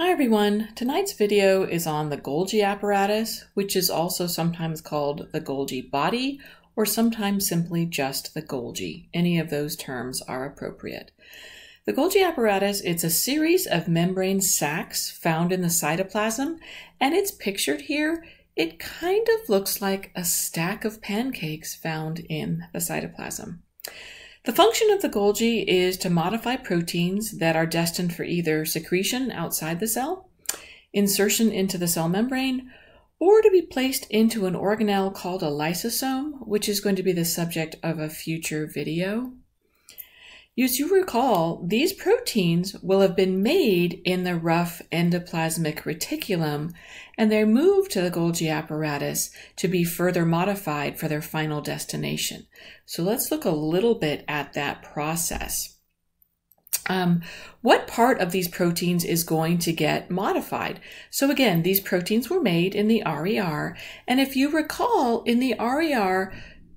Hi everyone, tonight's video is on the Golgi apparatus, which is also sometimes called the Golgi body or sometimes simply just the Golgi. Any of those terms are appropriate. The Golgi apparatus, it's a series of membrane sacs found in the cytoplasm, and it's pictured here. It kind of looks like a stack of pancakes found in the cytoplasm. The function of the Golgi is to modify proteins that are destined for either secretion outside the cell, insertion into the cell membrane, or to be placed into an organelle called a lysosome, which is going to be the subject of a future video. As you recall, these proteins will have been made in the rough endoplasmic reticulum and they're moved to the Golgi apparatus to be further modified for their final destination. So let's look a little bit at that process. Um, what part of these proteins is going to get modified? So again, these proteins were made in the RER, and if you recall, in the RER,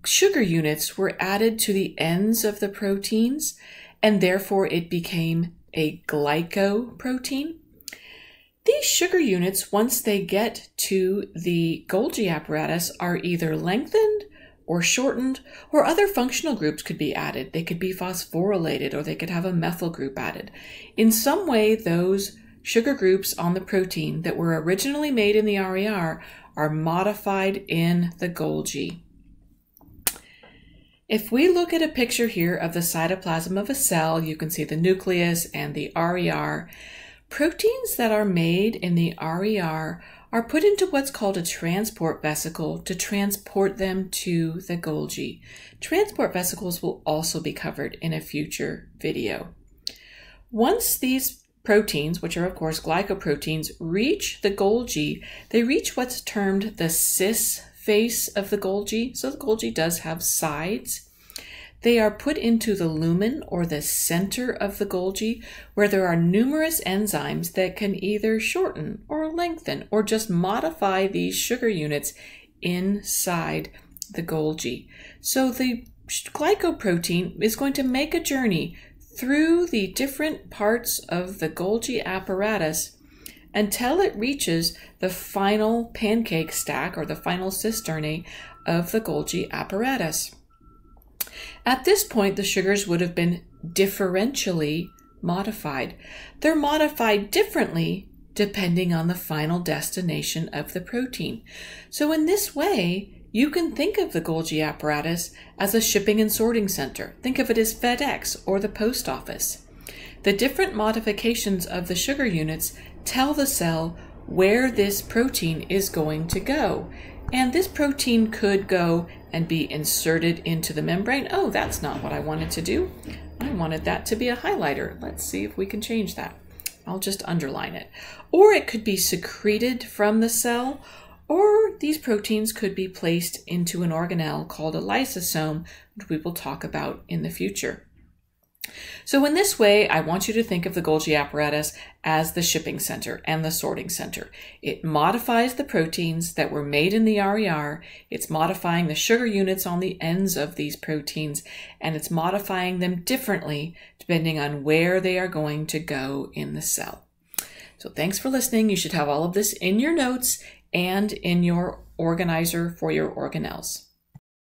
sugar units were added to the ends of the proteins, and therefore it became a glycoprotein. These sugar units, once they get to the Golgi apparatus, are either lengthened or shortened, or other functional groups could be added. They could be phosphorylated, or they could have a methyl group added. In some way, those sugar groups on the protein that were originally made in the RER are modified in the Golgi. If we look at a picture here of the cytoplasm of a cell, you can see the nucleus and the RER. Proteins that are made in the RER are put into what's called a transport vesicle to transport them to the Golgi. Transport vesicles will also be covered in a future video. Once these proteins, which are of course glycoproteins, reach the Golgi, they reach what's termed the cis face of the Golgi. So the Golgi does have sides. They are put into the lumen or the center of the Golgi, where there are numerous enzymes that can either shorten or lengthen or just modify these sugar units inside the Golgi. So the glycoprotein is going to make a journey through the different parts of the Golgi apparatus until it reaches the final pancake stack or the final cisternae of the Golgi apparatus. At this point, the sugars would have been differentially modified. They're modified differently depending on the final destination of the protein. So in this way, you can think of the Golgi apparatus as a shipping and sorting center. Think of it as FedEx or the post office. The different modifications of the sugar units tell the cell where this protein is going to go. And this protein could go and be inserted into the membrane. Oh, that's not what I wanted to do. I wanted that to be a highlighter. Let's see if we can change that. I'll just underline it. Or it could be secreted from the cell, or these proteins could be placed into an organelle called a lysosome, which we will talk about in the future. So in this way, I want you to think of the Golgi apparatus as the shipping center and the sorting center. It modifies the proteins that were made in the RER, it's modifying the sugar units on the ends of these proteins, and it's modifying them differently depending on where they are going to go in the cell. So thanks for listening. You should have all of this in your notes and in your organizer for your organelles.